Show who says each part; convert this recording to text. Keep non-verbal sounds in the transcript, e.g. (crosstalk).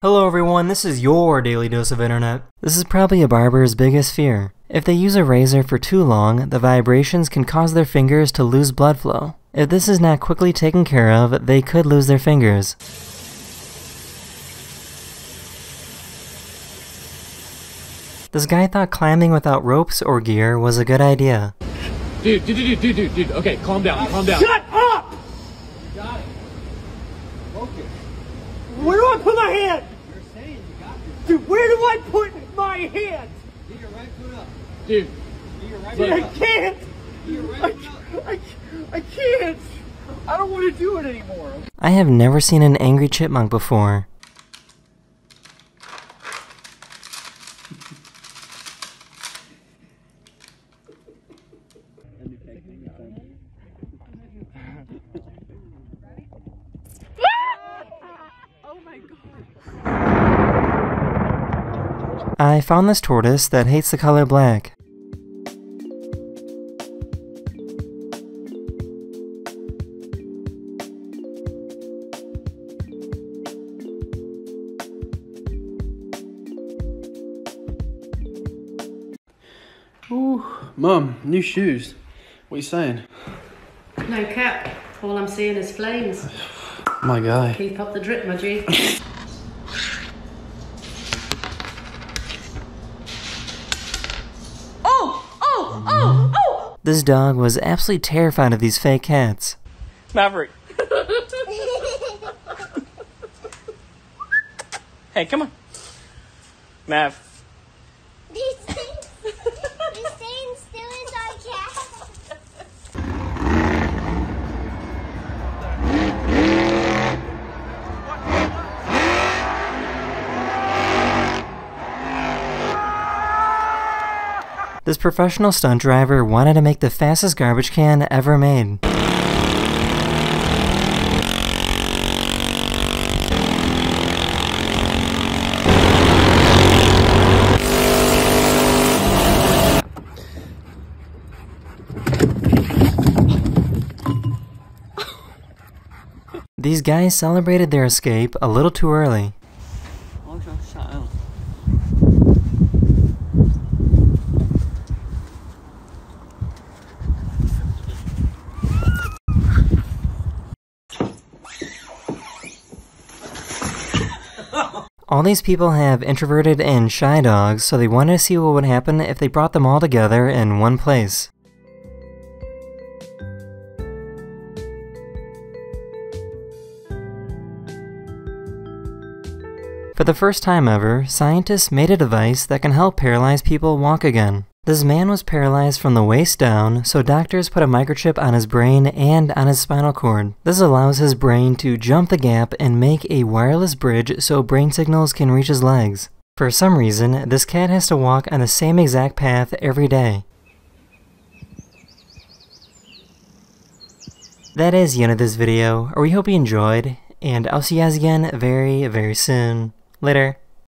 Speaker 1: Hello everyone, this is your daily dose of internet. This is probably a barber's biggest fear. If they use a razor for too long, the vibrations can cause their fingers to lose blood flow. If this is not quickly taken care of, they could lose their fingers. This guy thought climbing without ropes or gear was a good idea.
Speaker 2: Dude, dude, dude, dude, dude, dude. Okay, calm down, calm down.
Speaker 3: Shut up!
Speaker 4: Got it. Focus.
Speaker 3: Where do I put my hand?
Speaker 4: You're saying you got this.
Speaker 3: Dude, where do I put my hand?
Speaker 4: Get your right foot up.
Speaker 2: Dude,
Speaker 4: Get your right
Speaker 3: Dude,
Speaker 4: foot
Speaker 3: I
Speaker 4: up.
Speaker 3: can't.
Speaker 4: Get your
Speaker 3: I,
Speaker 4: right foot up.
Speaker 3: I, I can't. I don't want to do it anymore.
Speaker 1: I have never seen an angry chipmunk before. I found this tortoise that hates the color black.
Speaker 5: Ooh, Mum, new shoes. What are you saying?
Speaker 6: No cap. All I'm seeing is flames.
Speaker 5: My guy.
Speaker 6: Keep up the drip, my G. (laughs) oh! Oh! Oh! Oh!
Speaker 1: This dog was absolutely terrified of these fake cats.
Speaker 2: Maverick. (laughs) hey, come on. Mav.
Speaker 7: These things, these things still is our cat.
Speaker 1: This professional stunt driver wanted to make the fastest garbage can ever made. These guys celebrated their escape a little too early. (laughs) All these people have introverted and shy dogs, so they wanted to see what would happen if they brought them all together in one place. For the first time ever, scientists made a device that can help paralyzed people walk again. This man was paralyzed from the waist down, so doctors put a microchip on his brain and on his spinal cord. This allows his brain to jump the gap and make a wireless bridge so brain signals can reach his legs. For some reason, this cat has to walk on the same exact path every day. That is the end of this video, or we hope you enjoyed, and I'll see you guys again very, very soon. Later.